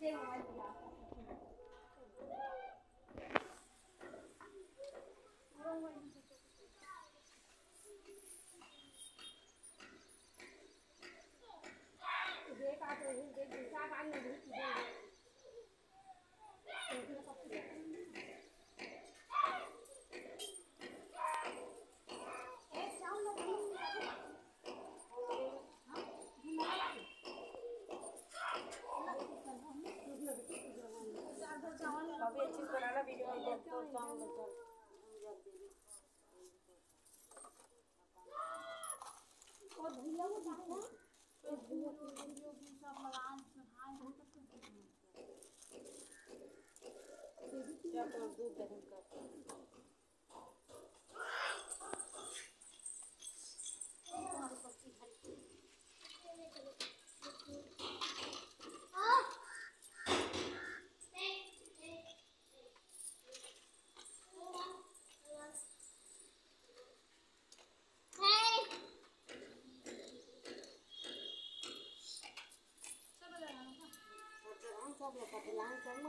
ये का Я пойду, सब लोग का लाइन चलना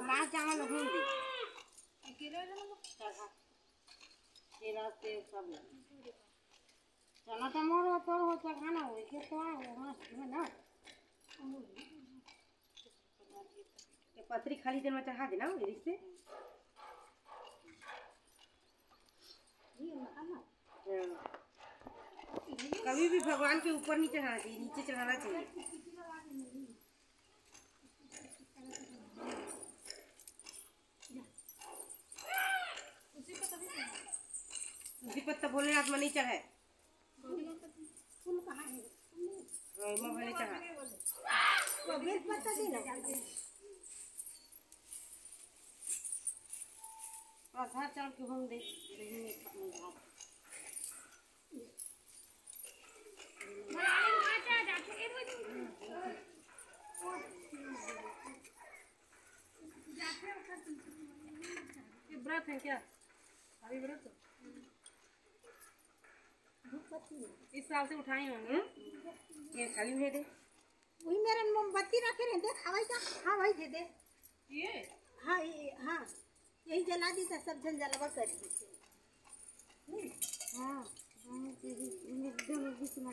लाल चावल घूम दे अकेले चढ़ा तेरा से सब चना तो मोर तो हो चढ़ाना हो के तो है मस्त है ना ये पत्री खाली देर में चढ़ा देना मेरी से हाँ। कभी भी भगवान के ऊपर नहीं चढ़ाना चाहिए, नीचे चढ़ाना चाहिए। उसी पत्ता भोलेनाथ में नहीं चढ़ा। हर चावल के हम दे दही में खा- भात बनाने में आटा जाके ए बजे ये है क्या अभी व्रत इस साल से उठाए होंगे ये खाली भेज दे। वही मेरे रखे हाँ हाँ ये हाँ। यही जला दी तो सब जन जलवा कर दी हाँ एकदम बीच में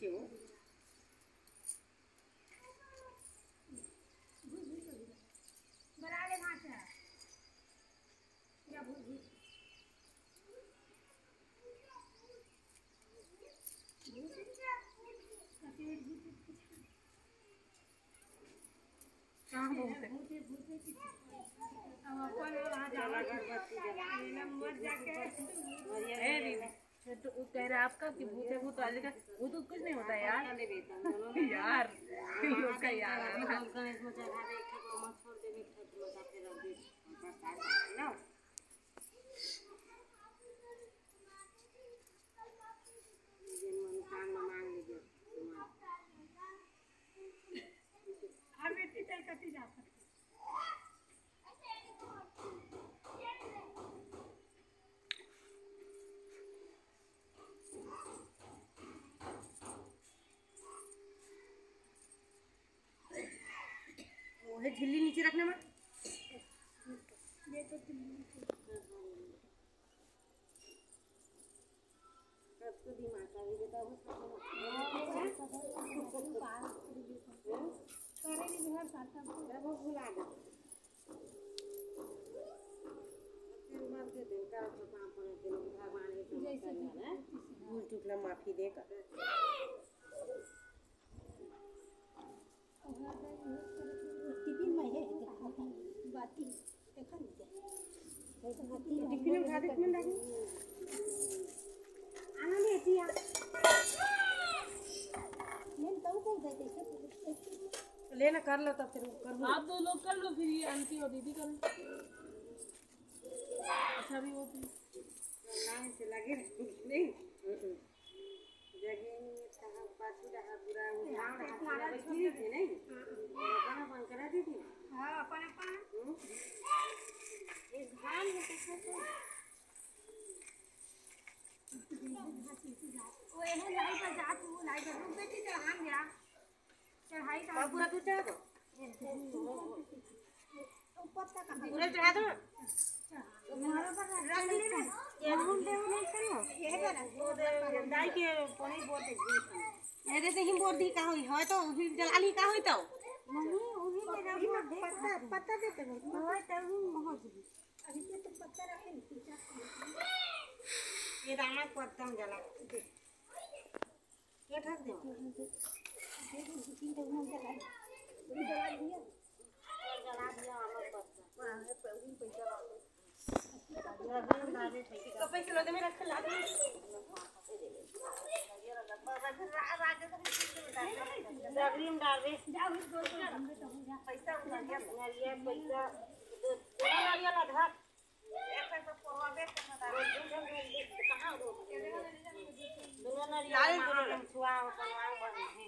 चो बनाने में आटा या भूल कहाँ बहुत है अब अपन वहाँ जला जाके। मरिया दीदी ये तो वो कह रहा है आपका कि भूत है, भूत वाले का। वो तो कुछ नहीं होता यार। यार यार। है ना हम गणेश में चढ़ा दे एक ठो मत छोड़ दे एक ठो मत फिर रख दे प्रसाद ना जिन मनोकामना मांग लीजिए हम बेटी चल कती जा सकते वो है झिल्ली नीचे रखने में? भुला दे है। माफ़ी में है देखा में मैं तो लेना कर लो तब फिर कर आप दो लोग कर लो फिर ये आंटी और दीदी कर अच्छा भी भी लाइन से लगे नहीं जगह कहाँ पाछू रहा पूरा गाँव रहा थी नहीं बना बन करा दी थी हाँ अपन अपन। इस धान में तो सब वो यही लाई पर जा तू लाई पर। रुक बेटी चढ़ा गया चढ़ाई और पूरा दूध चढ़ा। दो पत्ता का पूरा चढ़ा दो रख ले ना ये भूल दे वो नहीं करियो ये है ना वो दे दाई के पानी बोलते मेरे से ही बोल दी का होई है तो? फिर जला ली का होई तो? नहीं उन्हीं पत्ता पत्ता देते हैं होय तभी। महक अभी के तो पत्ता रखे ये दाना को एकदम जला ये ढक दे। तीन तो मन चला पूरी दवा दिया। जला दिया हमर पत्ता वहाँ पे पैसा तो लो डबरी में डाल दे पैसा उठा के नारियल पैसा दो दो नारियल आधा एक पैसा पोवा दे कहाँ रोक दोनों नारियल दोनों छुआ बनवा बन है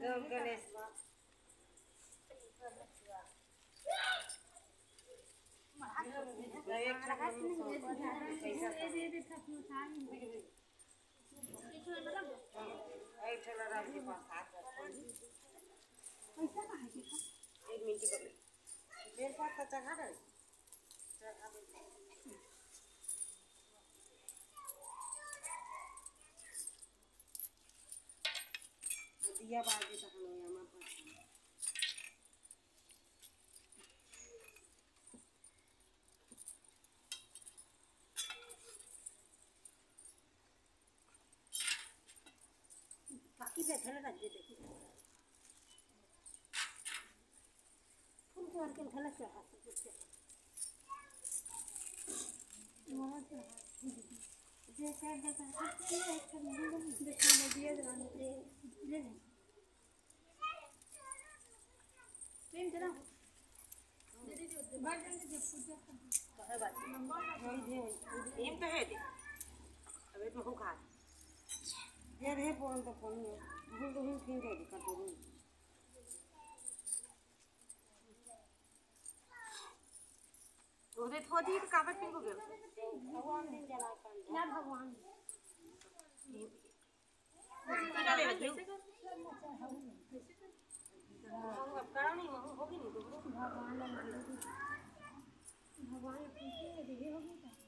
गौ गणेश बा एक ठेला रात के पास हाथ पैसा कहाँ है एक मिनट कर ले बेल पात का चढ़ा दे चढ़ा दे दिया बाल दे तक लो हमारे पास बाकी बैठे लगा दे देखी फूल के और के ढलक चढ़ा सकते हैं वहाँ से जे कर दे कर एक कर देखा मैं दिया जवान ले ले ले तीन जरा बाहर जाने जब पूजा कर एम तो है दे अबे तो हो खा ये भूल तो हिल फिर दे कर दो ओदे थोड़ी तो काबर पिंग हो गया भगवान दिन जला कर ना भगवान टीका ले लगी अब करो नहीं महू होगी नहीं तो भगवान भगवान पूछे दे होगी ये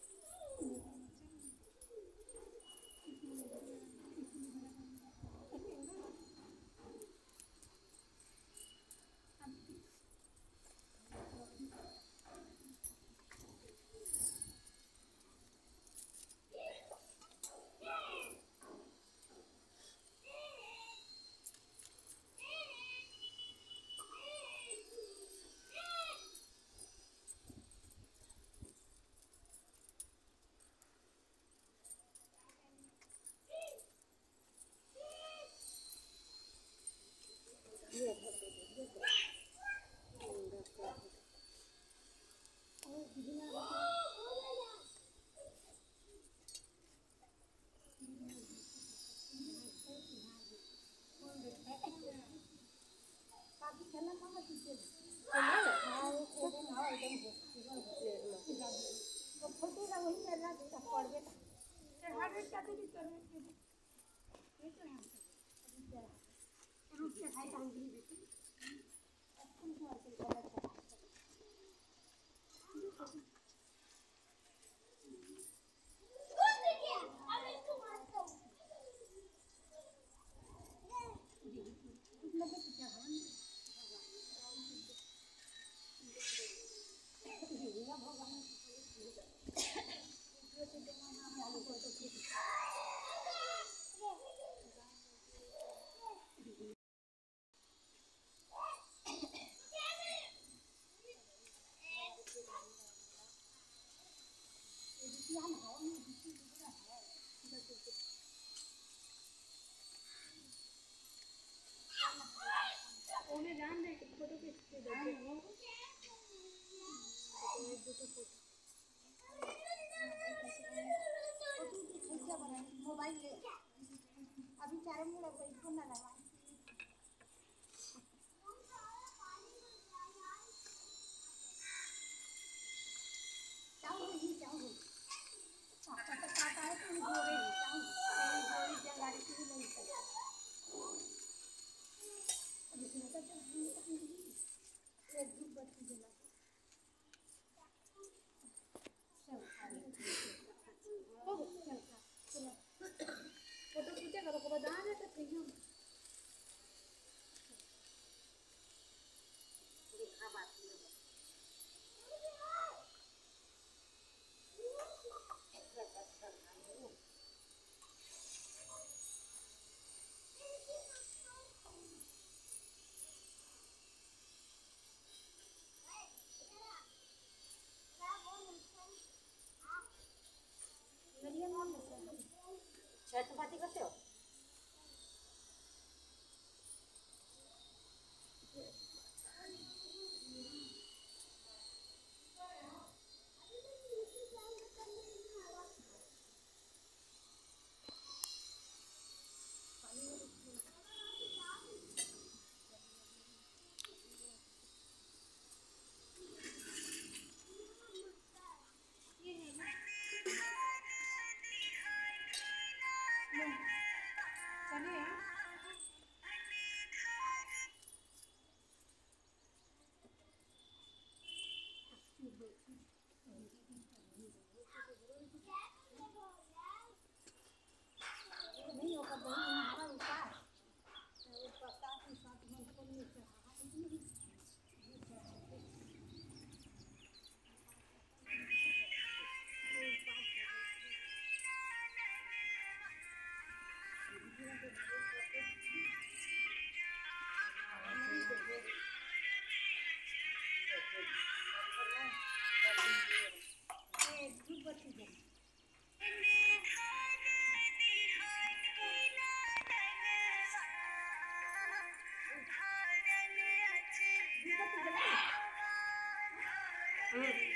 देखो इधर खाई उन्हें Certo? Vai ter que ser, ó. 嗯。